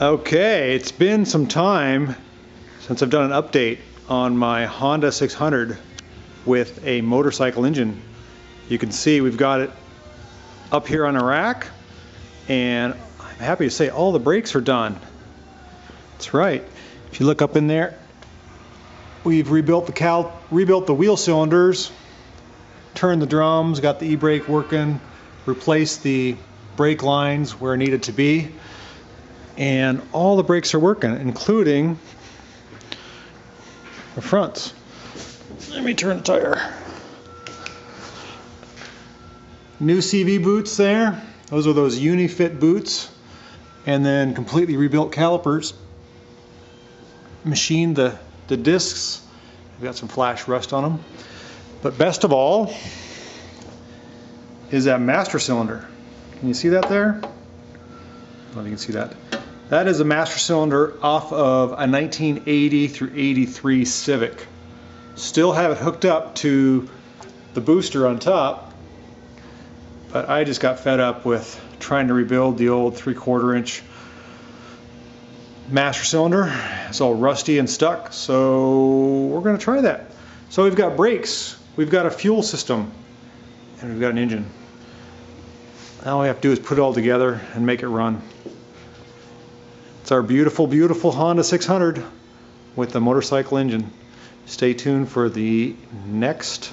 Okay, it's been some time since I've done an update on my Honda 600 with a motorcycle engine. You can see we've got it up here on a rack and I'm happy to say all the brakes are done. That's right. If you look up in there, we've rebuilt the cal rebuilt the wheel cylinders, turned the drums, got the e-brake working, replaced the brake lines where needed to be and all the brakes are working including the fronts. Let me turn the tire. New CV boots there. Those are those Unifit boots and then completely rebuilt calipers. Machined the the discs. I've got some flash rust on them but best of all is that master cylinder. Can you see that there? I don't know if you can see that. That is a master cylinder off of a 1980 through 83 Civic. Still have it hooked up to the booster on top, but I just got fed up with trying to rebuild the old three quarter inch master cylinder. It's all rusty and stuck, so we're to try that. So we've got brakes, we've got a fuel system, and we've got an engine. All we have to do is put it all together and make it run. It's our beautiful, beautiful Honda 600 with the motorcycle engine. Stay tuned for the next